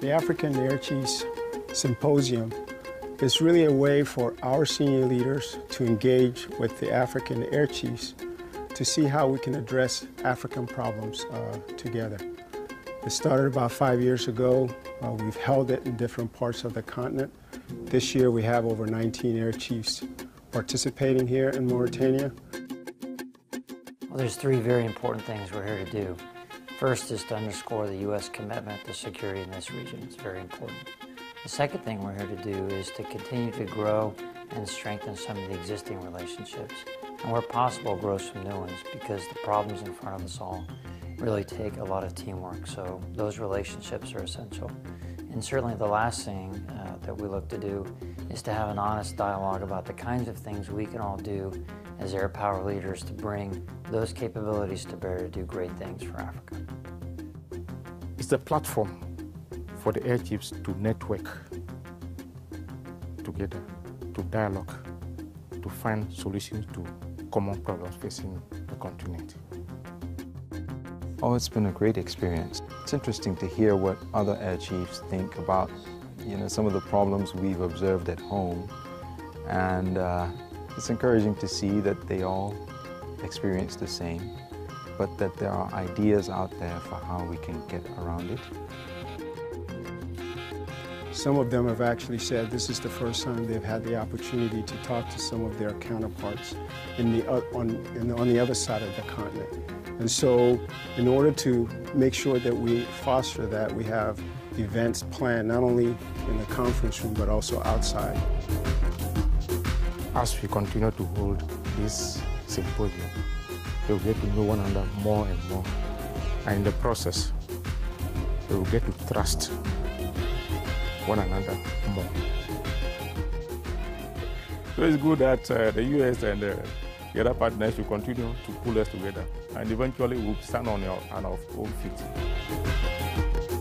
The African Air Chiefs Symposium is really a way for our senior leaders to engage with the African Air Chiefs to see how we can address African problems uh, together. It started about five years ago. Uh, we've held it in different parts of the continent. This year we have over 19 air chiefs participating here in Mauritania. Well, there's three very important things we're here to do. First is to underscore the U.S. commitment to security in this region. It's very important. The second thing we're here to do is to continue to grow and strengthen some of the existing relationships. And where possible, grow some new ones because the problems in front of us all really take a lot of teamwork. So those relationships are essential. And certainly the last thing uh, that we look to do is to have an honest dialogue about the kinds of things we can all do as air power leaders to bring those capabilities to bear to do great things for Africa. It's a platform for the air chiefs to network together, to dialogue, to find solutions to common problems facing the continent. Oh, it's been a great experience. It's interesting to hear what other air chiefs think about, you know, some of the problems we've observed at home. And uh, it's encouraging to see that they all experience the same, but that there are ideas out there for how we can get around it. Some of them have actually said this is the first time they've had the opportunity to talk to some of their counterparts in the, uh, on, in the, on the other side of the continent. And so in order to make sure that we foster that, we have events planned not only in the conference room but also outside. As we continue to hold this symposium, we will get to know one another more and more. And in the process, we will get to trust one another more. So it's good that uh, the U.S. and uh, the other partners will continue to pull us together and eventually we'll stand on our, on our own feet.